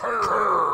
Curve.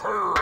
Curve.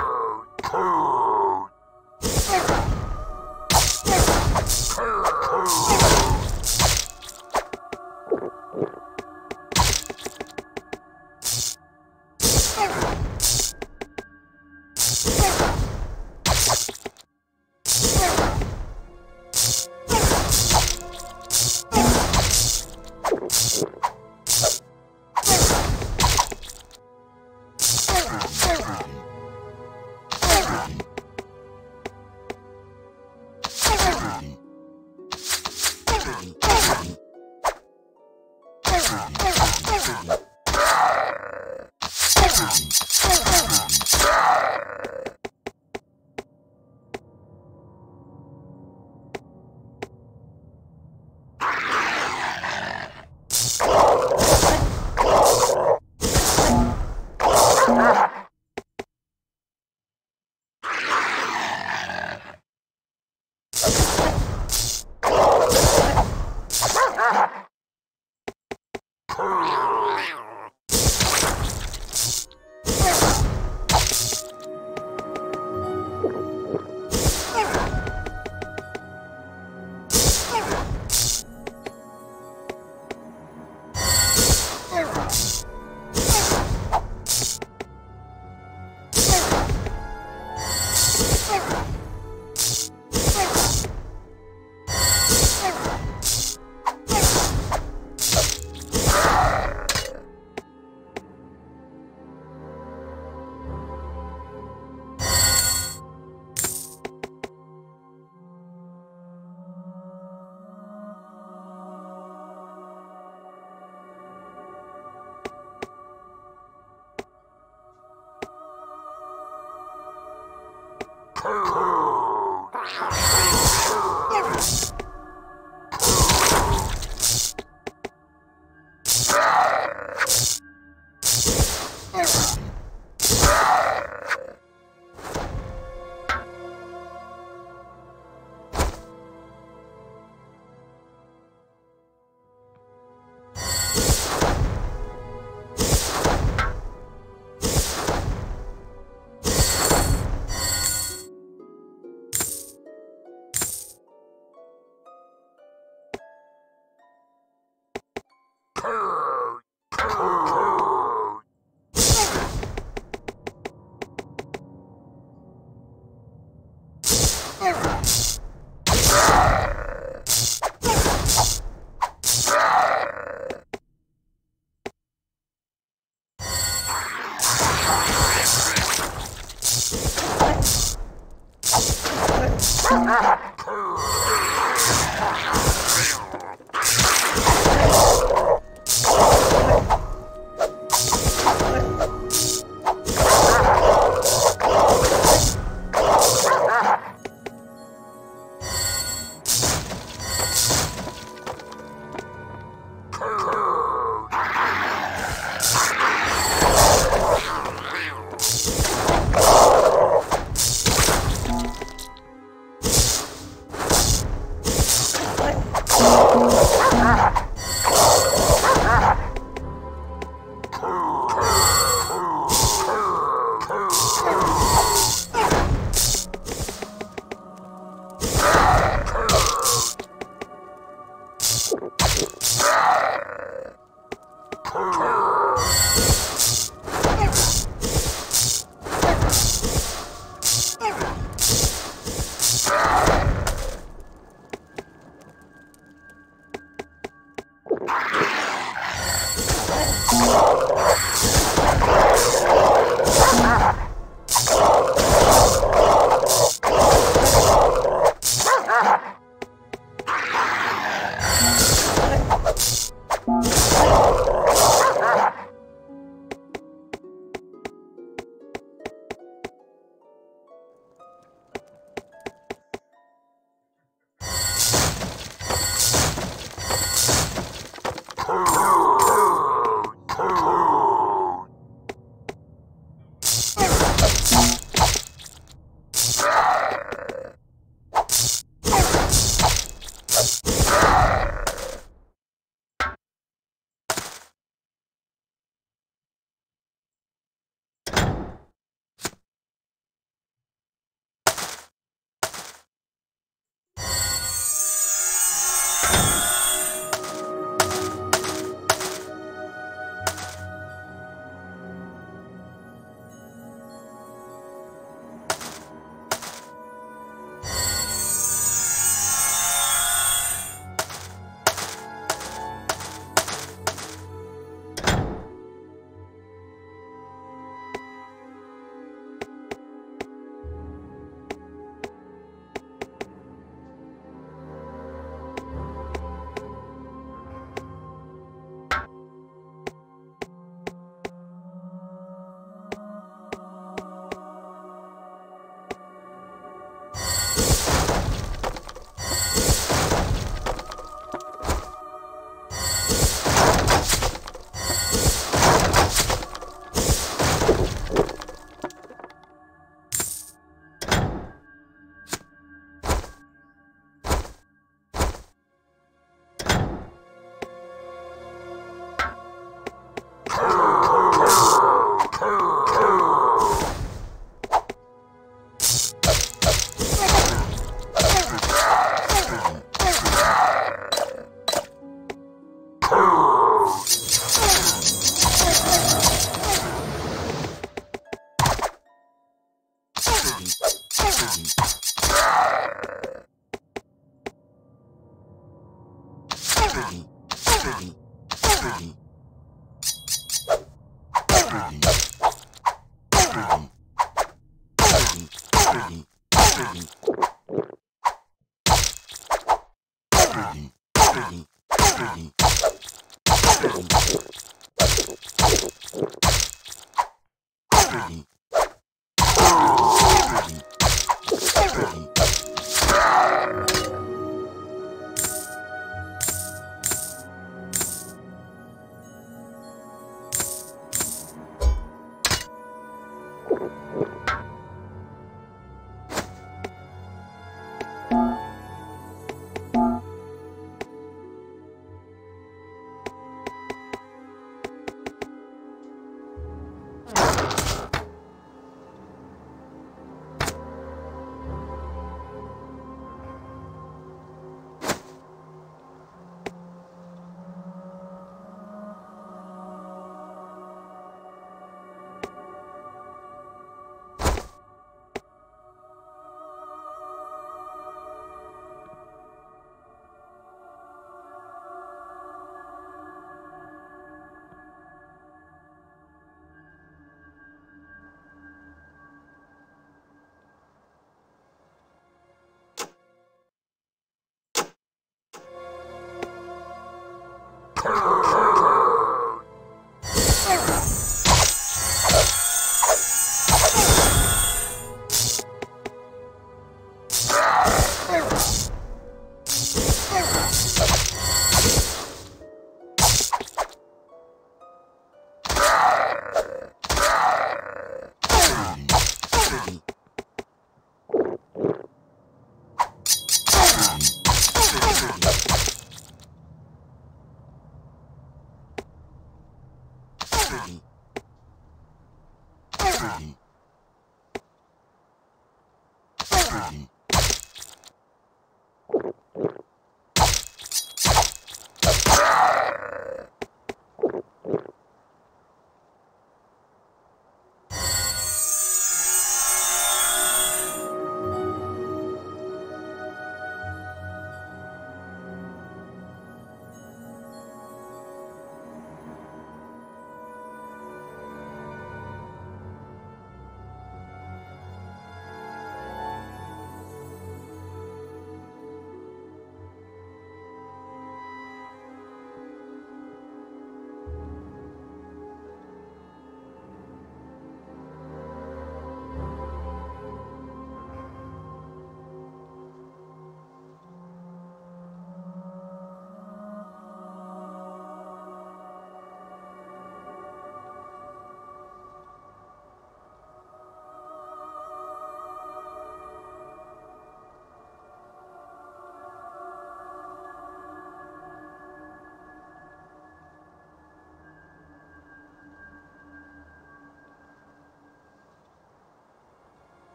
Purr.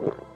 you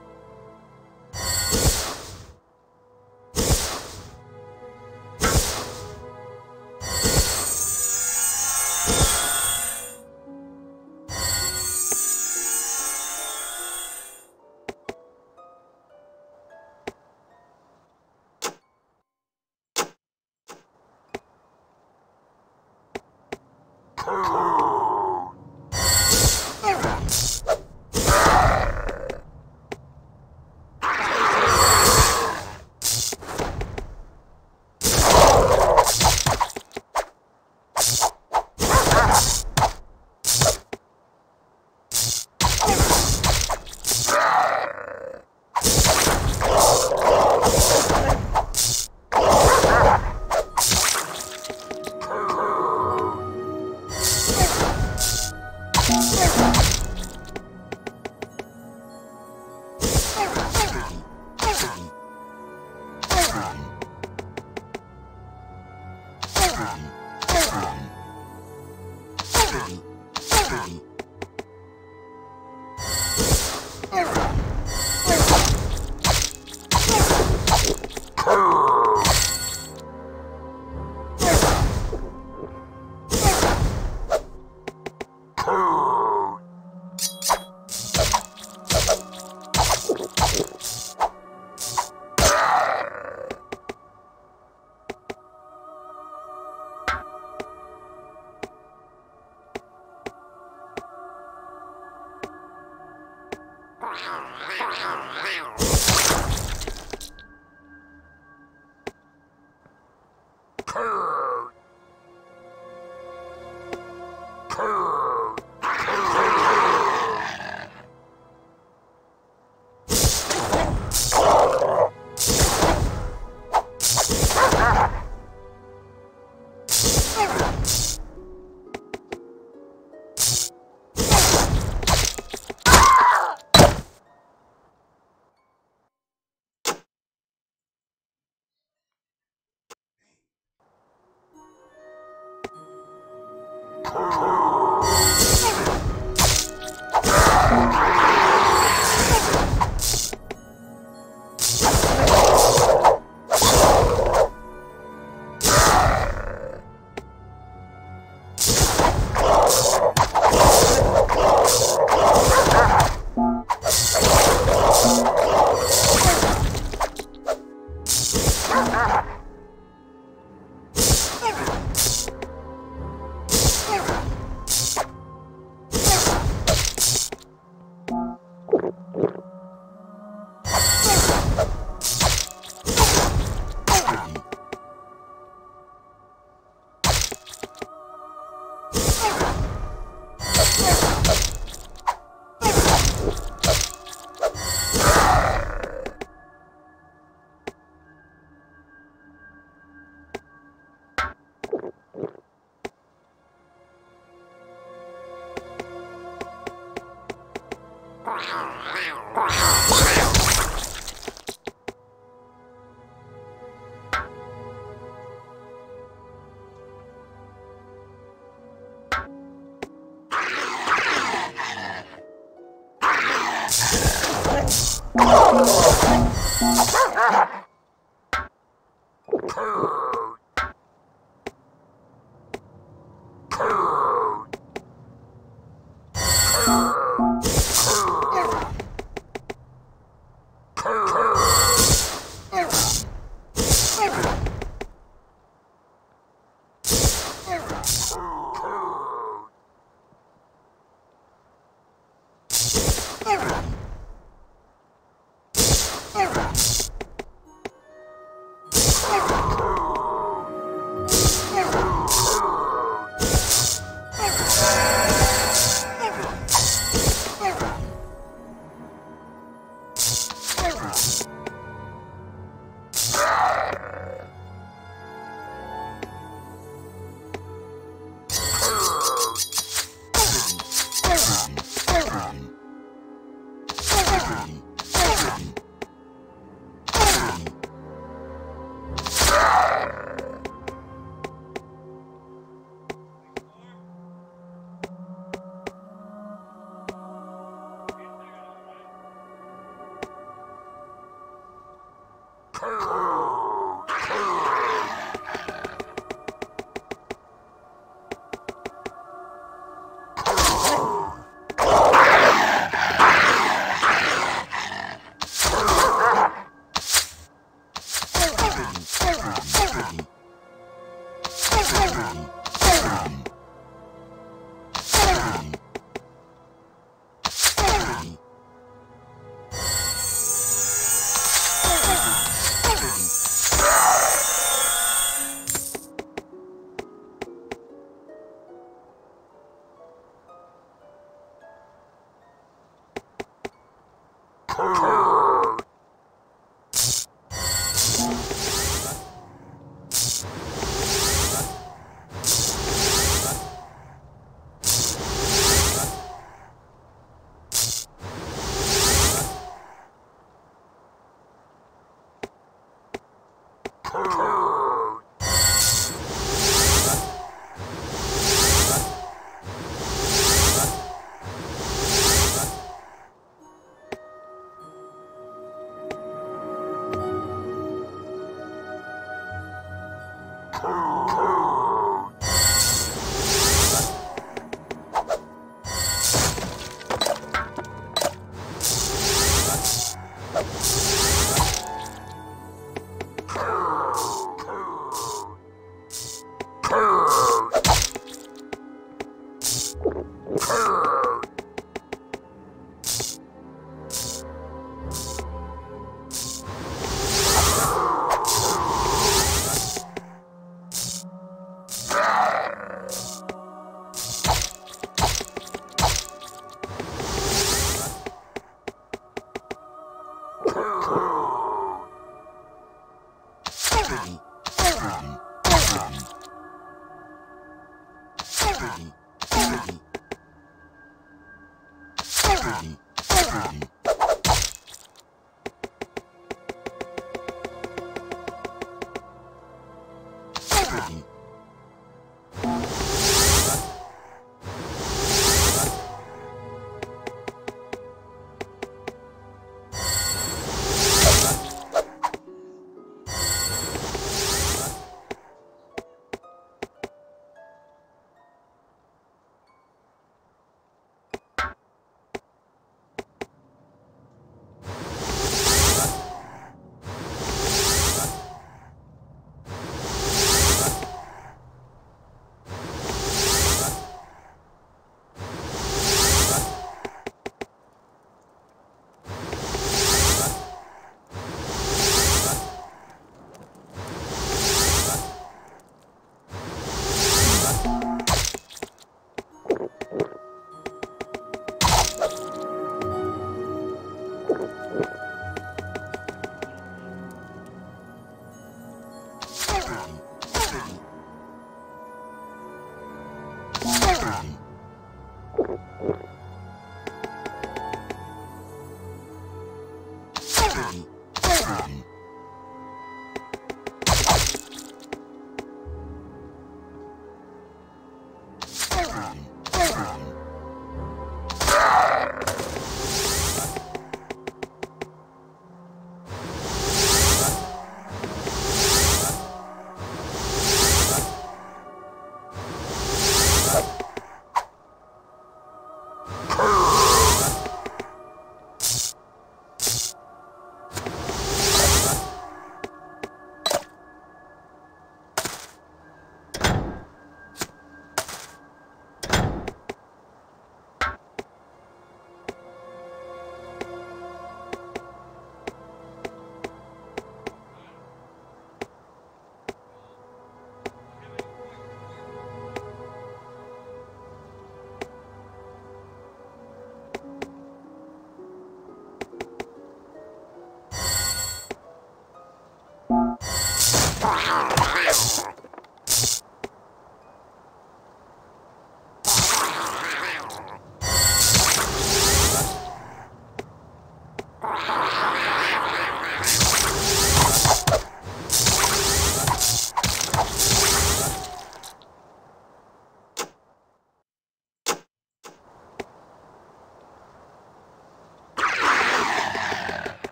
哇哦哇哦哇哦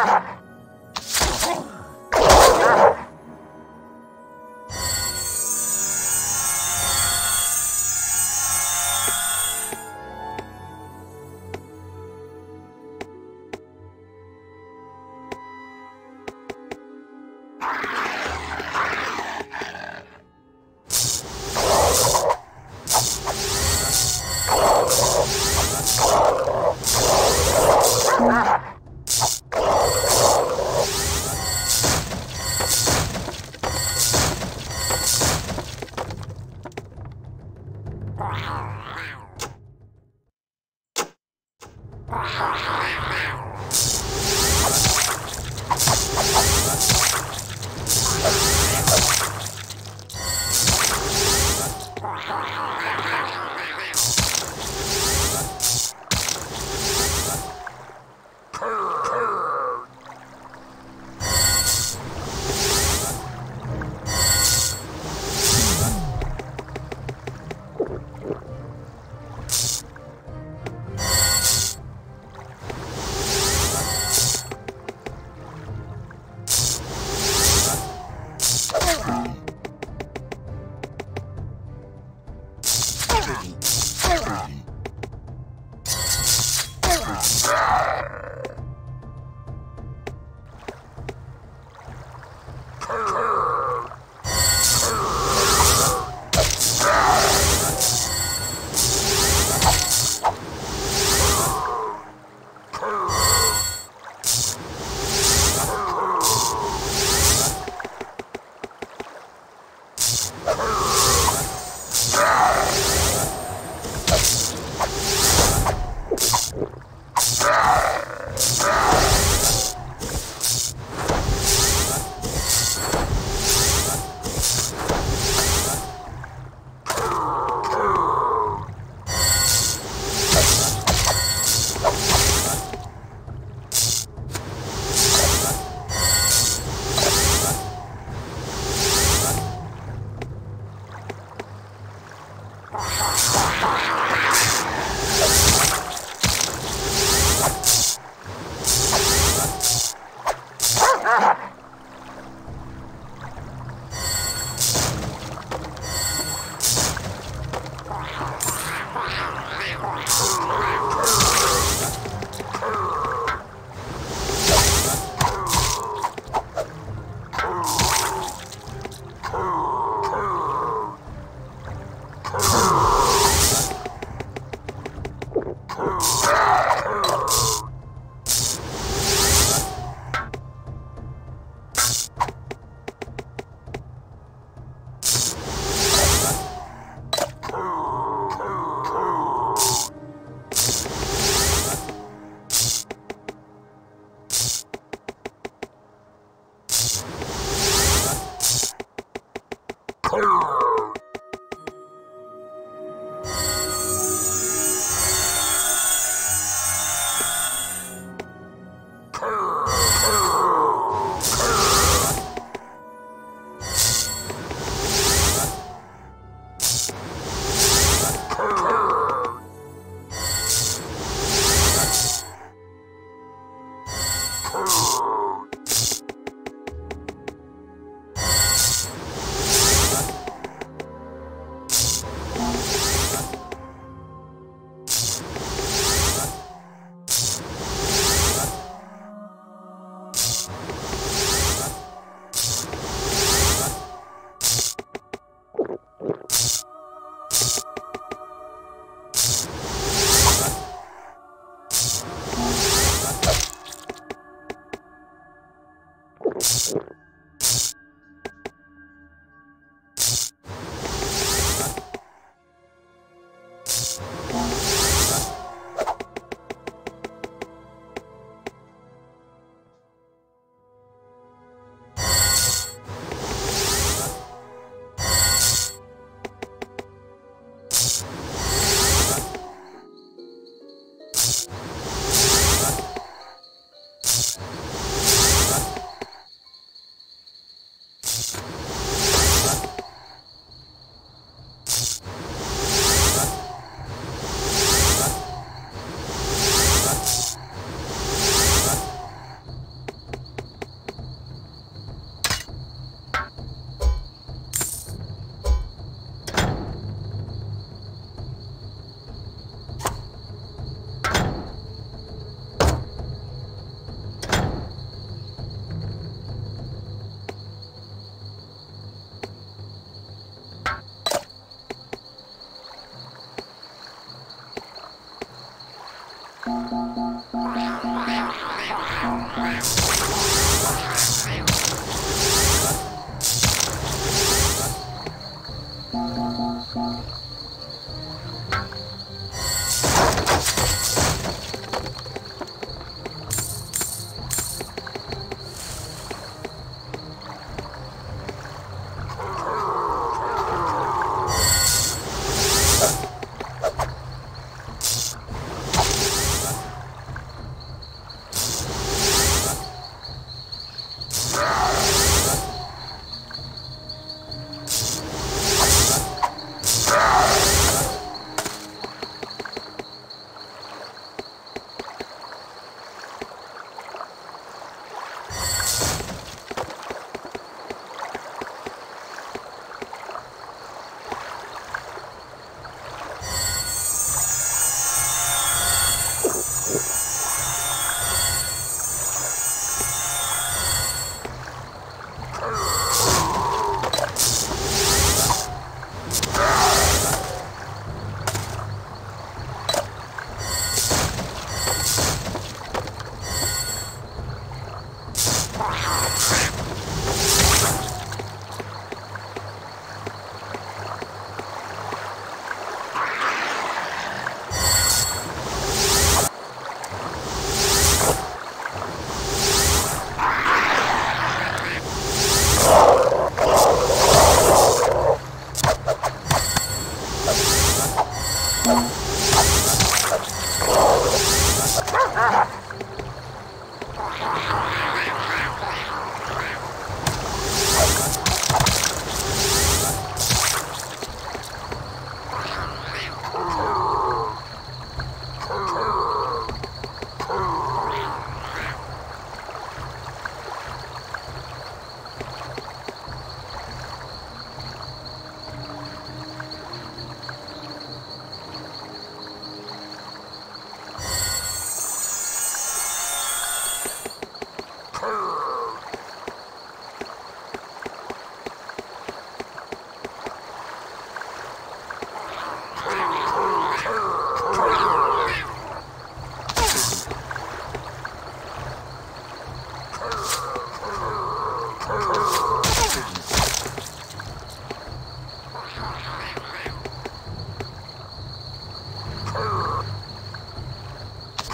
Ah! Seven. Seven.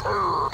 Oh.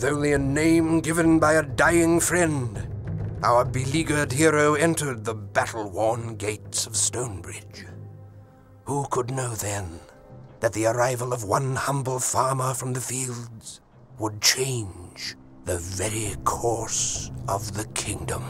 With only a name given by a dying friend, our beleaguered hero entered the battle-worn gates of Stonebridge. Who could know then that the arrival of one humble farmer from the fields would change the very course of the kingdom?